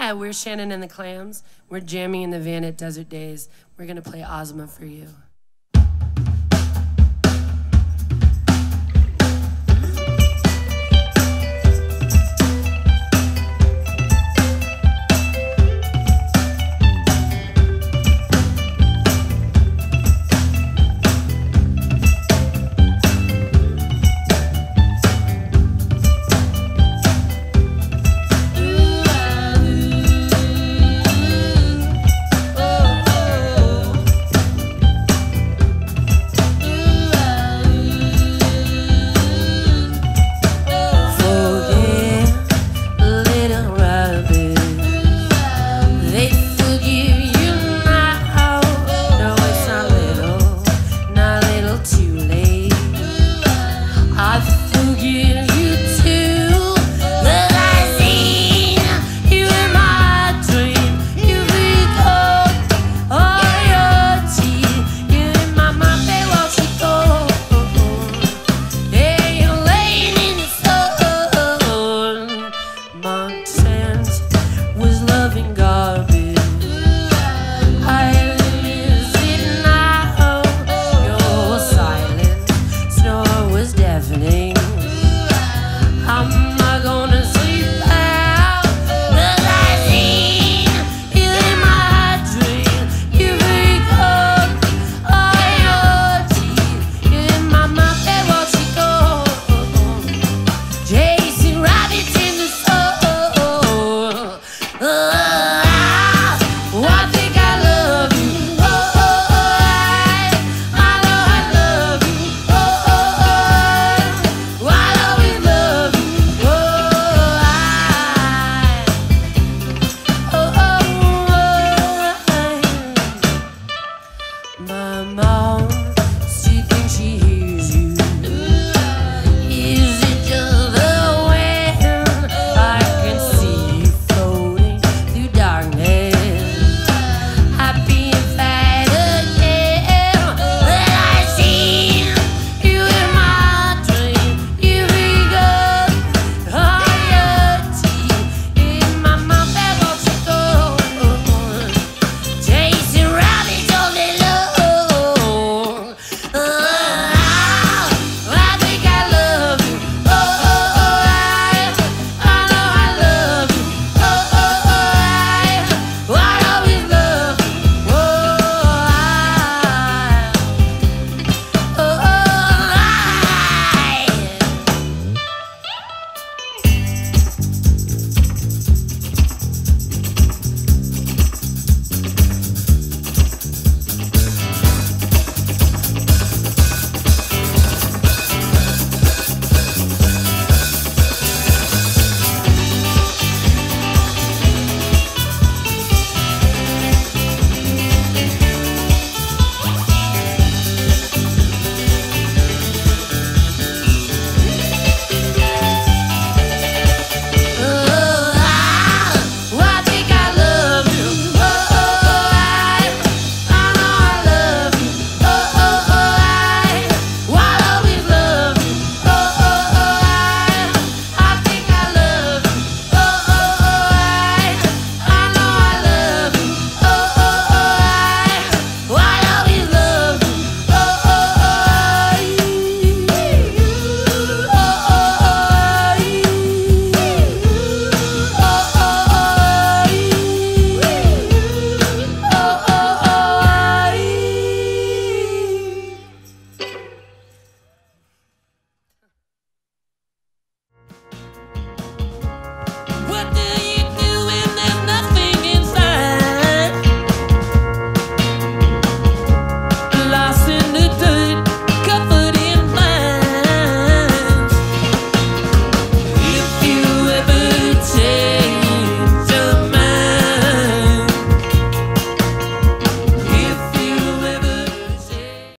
Hi, we're Shannon and the Clams. We're jamming in the van at Desert Daze. We're going to play Ozma for you.